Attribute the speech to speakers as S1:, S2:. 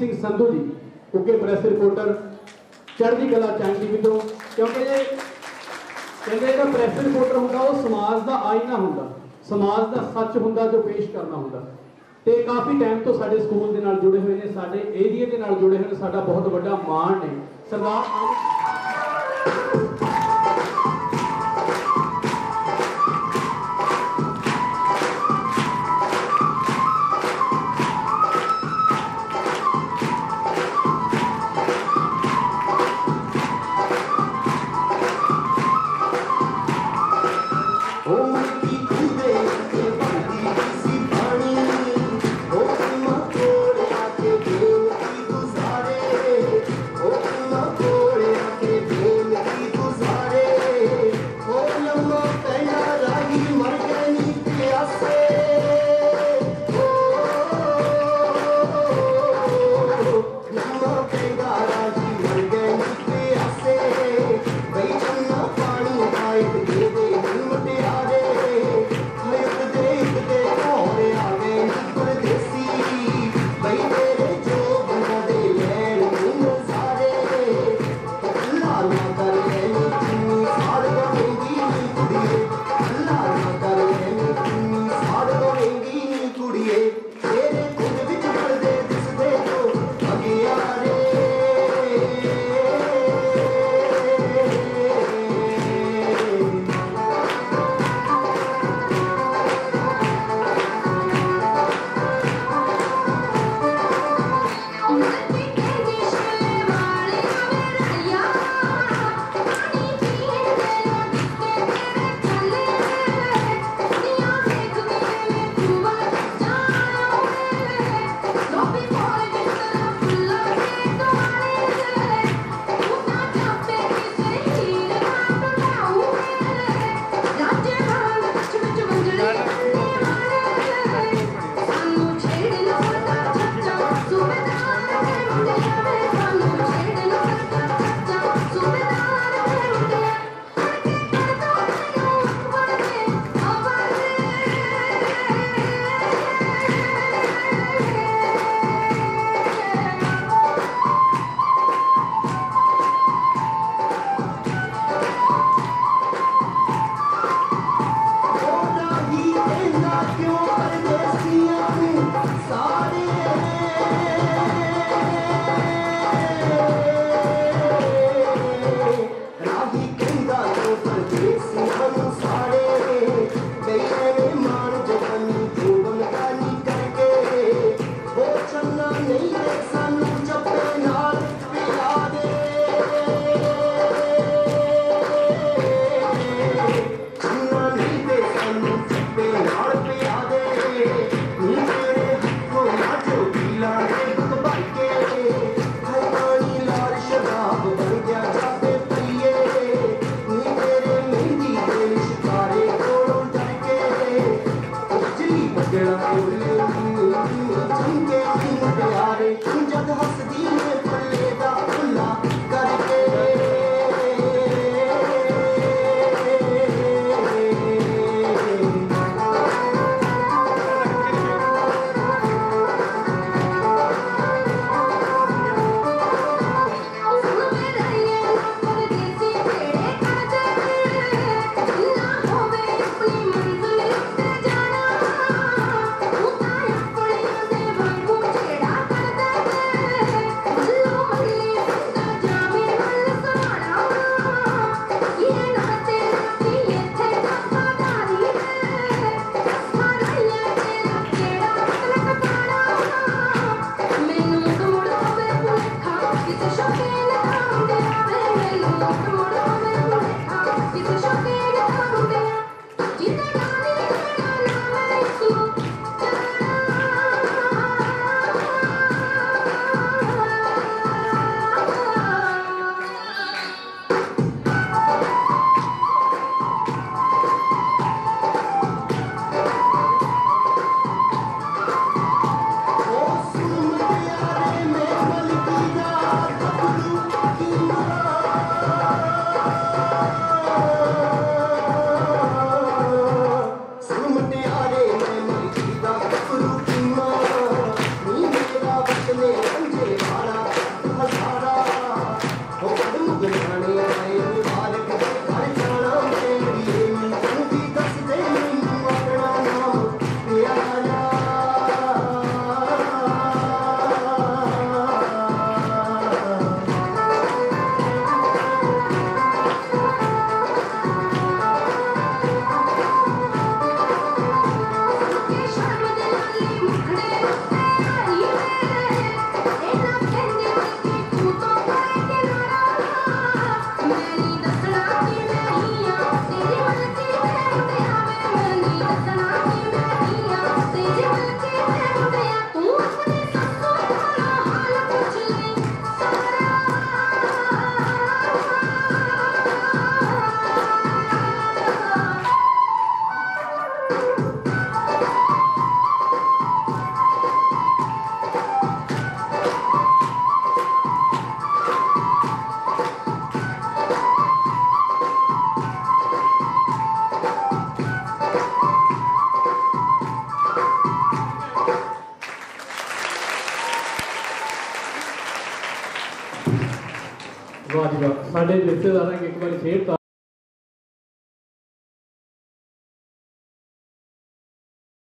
S1: Singh Sandhu ji okay press reporter, ਚੜ੍ਹਦੀ ਕਲਾ channel ਤੋਂ ਕਿਉਂਕਿ ਇਹ ਕਹਿੰਦੇ ਜਿਹੜਾ ਪ੍ਰੈਸ ਰਿਪੋਰਟਰ ਹੁੰਦਾ, ਉਹ ਸਮਾਜ ਦਾ ਆਈਨਾ ਹੁੰਦਾ, ਸਮਾਜ ਦਾ ਸੱਚ ਹੁੰਦਾ ਜੋ ਪੇਸ਼ ਕਰਨਾ ਹੁੰਦਾ। ਤੇ ਕਾਫੀ ਟਾਈਮ ਤੋਂ ਸਾਡੇ ਸਕੂਲ ਦੇ ਨਾਲ ਜੁੜੇ ਹੋਏ ਨੇ, ਸਾਡੇ ਏਰੀਆ ਦੇ ਨਾਲ ਜੁੜੇ ਹੋਏ ਨੇ, ਸਾਡਾ ਬਹੁਤ ਵੱਡਾ ਮਾਣ ਨੇ। ਸਰਦਾਰ
S2: you.
S1: ਵਾਹ ਜੀ ਵਾਹ। ਸਾਡੇ ਰਿਸ਼ਤੇਦਾਰਾਂ ਨੇ ਇੱਕ ਵਾਰੀ ਫੇਰ ਤਾਂ